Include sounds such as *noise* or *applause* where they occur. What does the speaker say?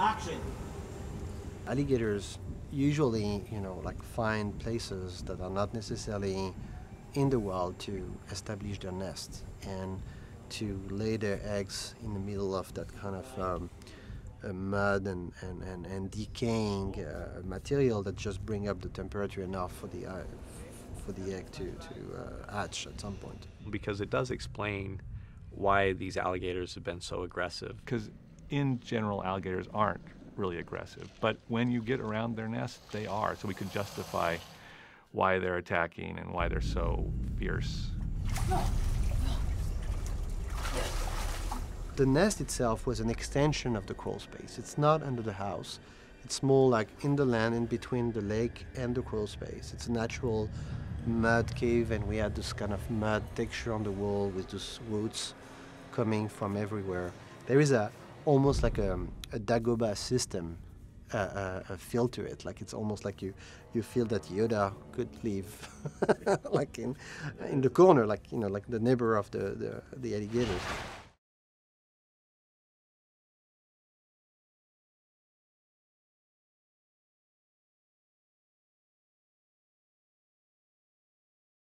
Action. Alligators usually, you know, like find places that are not necessarily in the wild to establish their nests and to lay their eggs in the middle of that kind of um, uh, mud and, and, and, and decaying uh, material that just bring up the temperature enough for the, uh, for the egg to, to uh, hatch at some point. Because it does explain why these alligators have been so aggressive. Because in general, alligators aren't really aggressive. But when you get around their nest, they are. So we could justify why they're attacking and why they're so fierce. The nest itself was an extension of the crawl space. It's not under the house. It's more like in the land in between the lake and the crawl space. It's a natural mud cave and we had this kind of mud texture on the wall with those roots coming from everywhere. There is a almost like a, a Dagobah system uh, uh, uh, feel to it. Like it's almost like you you feel that Yoda could live *laughs* like in in the corner, like you know, like the neighbor of the the, the alligators.